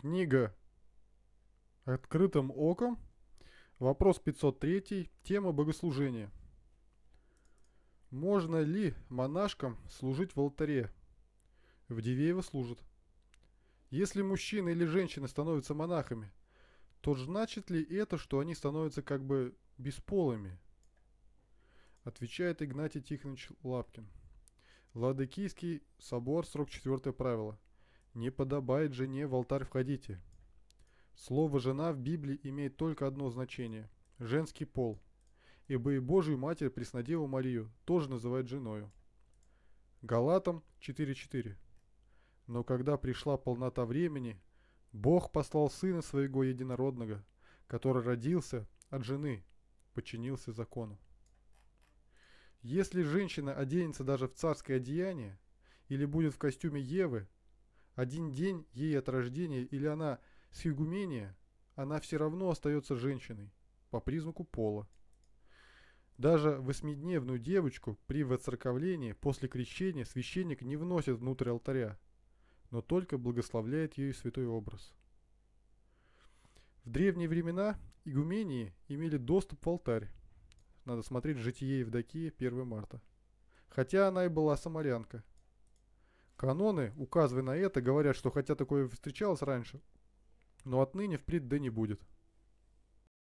Книга «Открытым оком». Вопрос 503. Тема богослужения. Можно ли монашкам служить в алтаре? В Дивеево служат. Если мужчина или женщина становятся монахами, то значит ли это, что они становятся как бы бесполыми? Отвечает Игнатий Тихонович Лапкин. Ладыкийский собор, 44 правило. Не подобает жене в алтарь входите. Слово «жена» в Библии имеет только одно значение – женский пол. Ибо и Божию Матерь Преснодеву Марию тоже называют женою. Галатам 4.4 Но когда пришла полнота времени, Бог послал Сына Своего Единородного, который родился от жены, подчинился закону. Если женщина оденется даже в царское одеяние или будет в костюме Евы, один день ей от рождения или она с фигумения, она все равно остается женщиной по признаку пола. Даже восьмидневную девочку при воцерковлении после крещения священник не вносит внутрь алтаря, но только благословляет ее святой образ. В древние времена игумении имели доступ в алтарь. Надо смотреть «Житие Евдокии» 1 марта. Хотя она и была самарянка. Каноны, указывая на это, говорят, что хотя такое встречалось раньше, но отныне впредь да не будет.